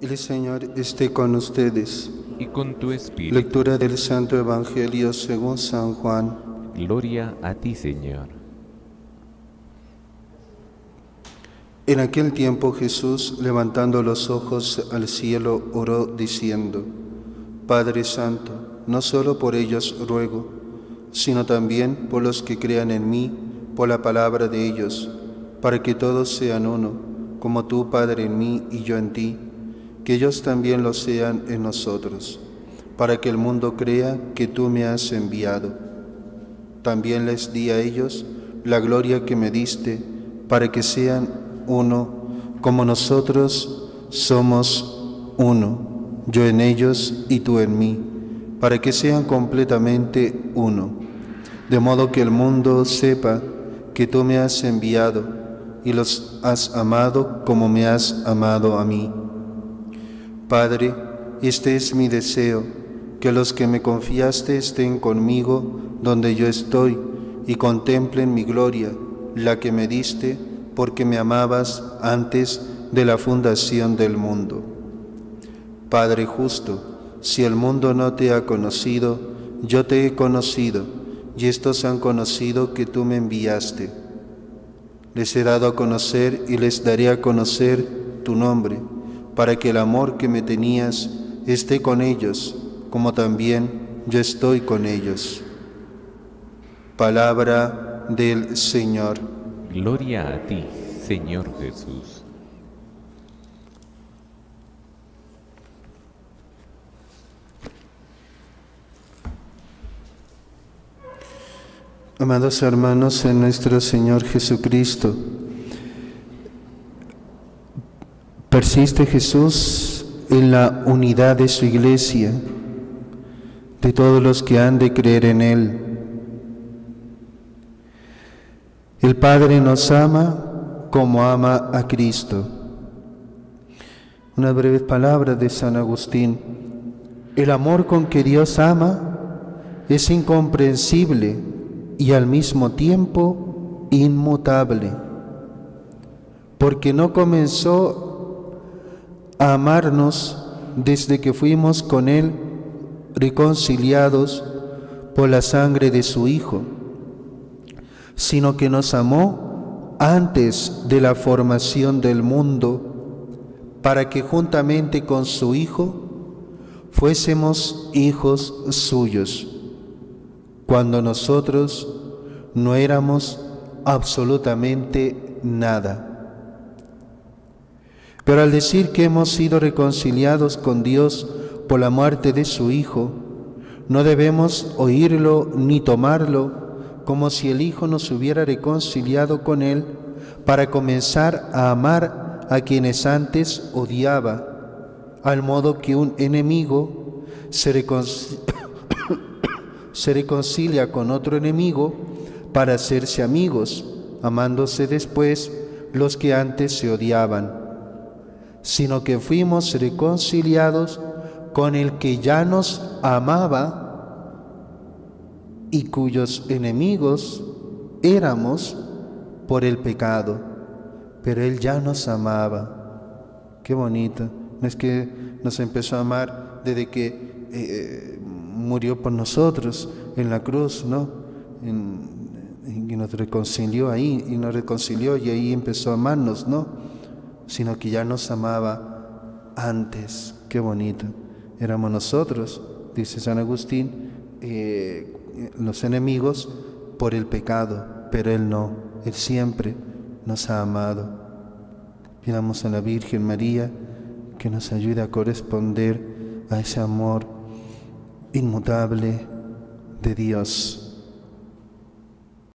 El Señor esté con ustedes. y con tu espíritu. Lectura del Santo Evangelio según San Juan. Gloria a ti, Señor. En aquel tiempo Jesús, levantando los ojos al cielo, oró diciendo, Padre Santo, no solo por ellos ruego, sino también por los que crean en mí, por la palabra de ellos, para que todos sean uno, como tú, Padre, en mí y yo en ti, que ellos también lo sean en nosotros, para que el mundo crea que tú me has enviado. También les di a ellos la gloria que me diste, para que sean uno, como nosotros somos uno, yo en ellos y tú en mí, para que sean completamente uno, de modo que el mundo sepa que tú me has enviado y los has amado como me has amado a mí. Padre, este es mi deseo, que los que me confiaste estén conmigo donde yo estoy y contemplen mi gloria, la que me diste porque me amabas antes de la fundación del mundo. Padre justo, si el mundo no te ha conocido, yo te he conocido, y estos han conocido que tú me enviaste. Les he dado a conocer y les daré a conocer tu nombre, para que el amor que me tenías esté con ellos, como también yo estoy con ellos. Palabra del Señor. Gloria a ti, Señor Jesús. Amados hermanos en nuestro Señor Jesucristo, persiste Jesús en la unidad de su iglesia, de todos los que han de creer en Él. El Padre nos ama como ama a Cristo. Una breve palabra de San Agustín. El amor con que Dios ama es incomprensible y al mismo tiempo inmutable, porque no comenzó a amarnos desde que fuimos con Él reconciliados por la sangre de su Hijo, sino que nos amó antes de la formación del mundo, para que juntamente con su Hijo fuésemos hijos suyos cuando nosotros no éramos absolutamente nada. Pero al decir que hemos sido reconciliados con Dios por la muerte de su Hijo, no debemos oírlo ni tomarlo como si el Hijo nos hubiera reconciliado con Él para comenzar a amar a quienes antes odiaba, al modo que un enemigo se se reconcilia con otro enemigo para hacerse amigos, amándose después los que antes se odiaban, sino que fuimos reconciliados con el que ya nos amaba y cuyos enemigos éramos por el pecado, pero Él ya nos amaba. Qué bonito. No es que nos empezó a amar desde que eh, murió por nosotros en la cruz, ¿no? y nos reconcilió ahí, y nos reconcilió y ahí empezó a amarnos, ¿no? Sino que ya nos amaba antes. Qué bonito. Éramos nosotros, dice San Agustín, eh, los enemigos por el pecado, pero Él no, Él siempre nos ha amado. Pidamos a la Virgen María que nos ayude a corresponder a ese amor inmutable de Dios.